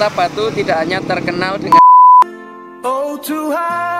Kota Batu tidak hanya terkenal dengan Oh Tuhan.